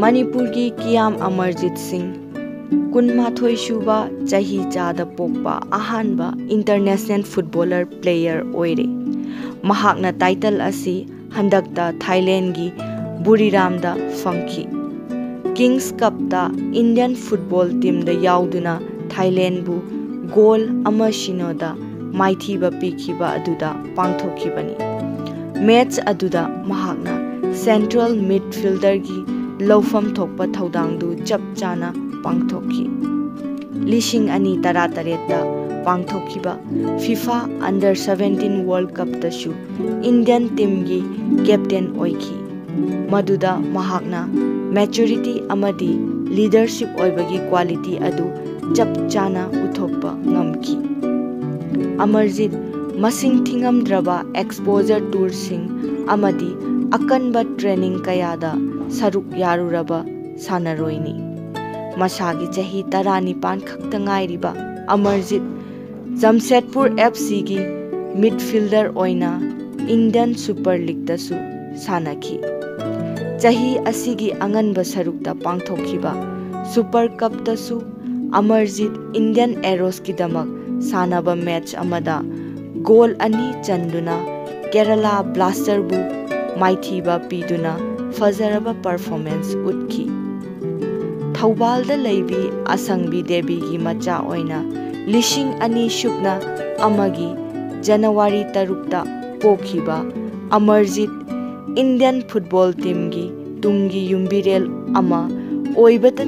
मणिपुर की कियाम अमरजीत सिंह। कुनमाथोई सुबा चाही चाद पोकपा अहानबा इंटरनेशनल फुटबॉलर प्लेयर ओइरे महाकना टाइटल असी हंदकता थाईलैंड की बुरीरामदा, फंकी। किंग्स कप दा इंडियन फुटबॉल टीम दा याउदुना थाईलैंड बु गोल अमा शिनोदा, माइथीबा पीखिबा अदुदा पांगथोखिबनी मैच अदुदा महाकना ꯁꯦꯟꯇ꯭ꯔꯦꯜ ꯃꯤꯗꯐꯤꯜꯗꯔꯒꯤ ꯂꯧꯐꯝ ꯊꯣꯛꯄ ꯊꯧꯗꯥꯡꯗꯨ ꯆꯞ ꯆꯥꯅ ꯄꯥꯡꯊꯣꯛꯈꯤ ꯂꯤꯁꯤꯡ ꯑꯅꯤ ꯇꯔꯥꯇꯔꯦꯠꯇ ꯄꯥꯡꯊꯣꯛꯈꯤꯕ ꯐꯤꯐꯥ ꯑꯟꯗꯔ ꯁꯕꯦꯟꯇꯤꯟ ꯋꯥꯔꯜ ꯀꯞꯇꯁꯨ ꯏꯟꯗꯤꯌꯟ ꯇꯤꯝꯒꯤ ꯀꯦꯞꯇꯦꯟ ꯑꯣꯏꯈꯤ ꯃꯗꯨꯗ ꯃꯍꯥꯛꯅ ꯃꯦꯆꯨꯔꯤꯇꯤ ꯑꯃꯗꯤ ꯂꯤꯗꯔꯁꯤꯞ ꯑꯣꯏꯕꯒꯤ ꯀ꯭ꯋꯥꯂꯤꯇꯤ ꯑꯗꯨ ꯆꯞ ꯆꯥꯅ ꯎꯠꯊꯣꯛꯄ ꯉꯝꯈꯤ ꯑꯃꯔꯖꯤꯠ ꯃꯁꯤꯡ ꯊꯤꯉꯝꯗ꯭ꯔꯕ ꯑꯦꯛꯁꯄꯣꯖꯔ ꯇꯨꯔꯁꯤꯡ ꯑꯃꯗꯤ अकनब ट्रेनिंग कयादा सरुक सानरोइनी। मसागी तरा अमरजीत जमशेदपुर एफसी की मिडफील्डर ओइना इंडियन सुपर लीग अंगनब सरुकता पांगथोखिबा सुपर कप दसु अमरजीत इंडियन एरोस की दमक सानब मैच अमदा। गोल माइथीबा पीदुना फजरबा परफॉर्मेंस उठकी थौबालदा लेबी असंगबी देवी की मचा ओइना लिशिंग अनि सुकना अमगी जनवरी तरुकता पोखिबा अमरजीत इंडियन फुटबॉल टीम की तुंगी युम्बिरेल अमा ओइबत